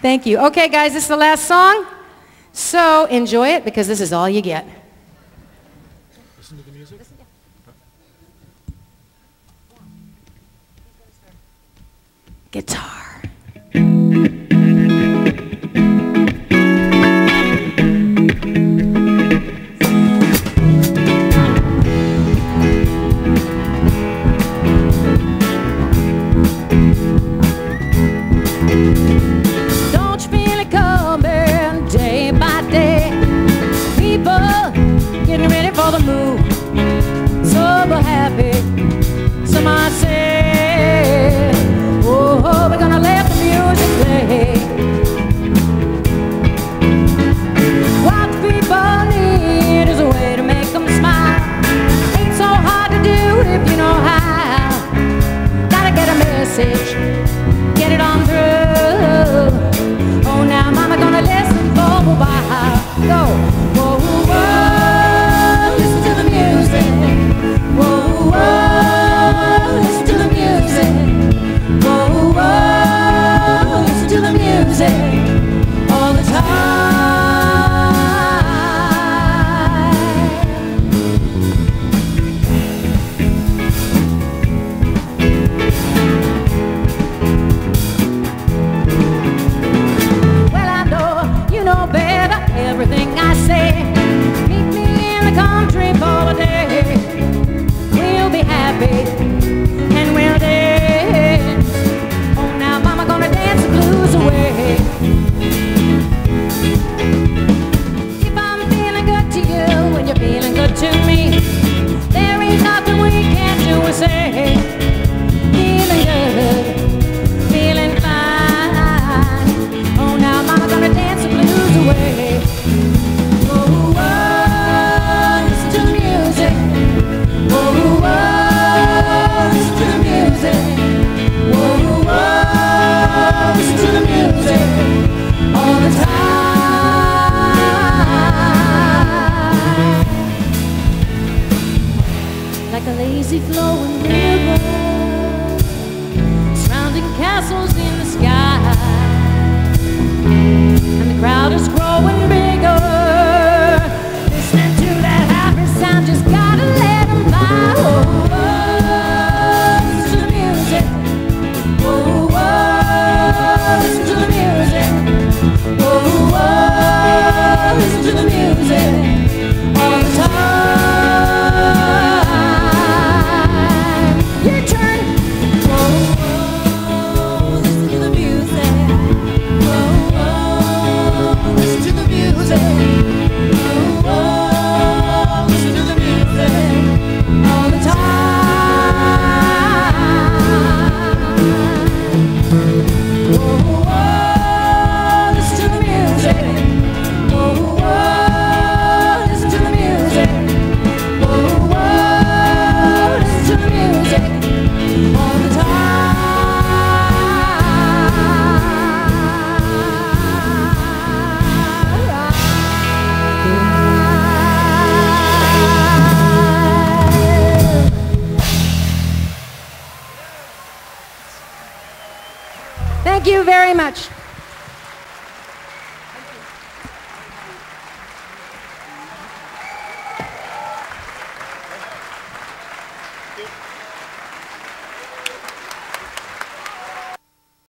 Thank you. Okay, guys, this is the last song. So enjoy it because this is all you get. Guitar. like a lazy flowing river, surrounding castles in the sky. you very much.